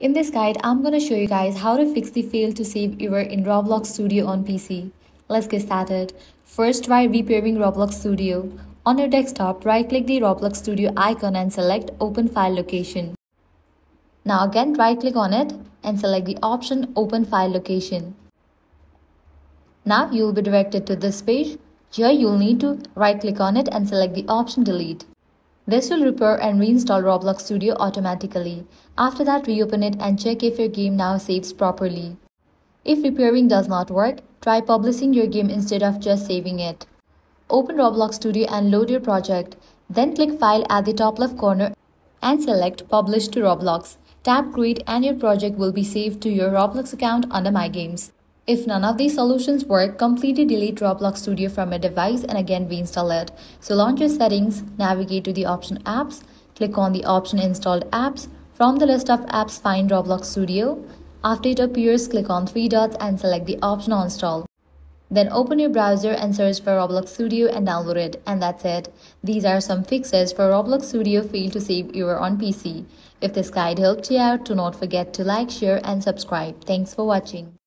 In this guide, I'm gonna show you guys how to fix the fail to save error in Roblox Studio on PC. Let's get started. First, try repairing Roblox Studio. On your desktop, right-click the Roblox Studio icon and select Open File Location. Now again, right-click on it and select the option Open File Location. Now you will be directed to this page. Here you'll need to right-click on it and select the option Delete. This will repair and reinstall Roblox Studio automatically. After that, reopen it and check if your game now saves properly. If repairing does not work, try publishing your game instead of just saving it. Open Roblox Studio and load your project. Then click File at the top left corner and select Publish to Roblox. Tap Create and your project will be saved to your Roblox account under My Games. If none of these solutions work, completely delete Roblox Studio from your device and again reinstall it. So launch your settings, navigate to the option Apps, click on the option Installed Apps. From the list of apps, find Roblox Studio. After it appears, click on three dots and select the option Install. Then open your browser and search for Roblox Studio and download it. And that's it. These are some fixes for Roblox Studio fail to save error on PC. If this guide helped you out, do not forget to like, share and subscribe. Thanks for watching.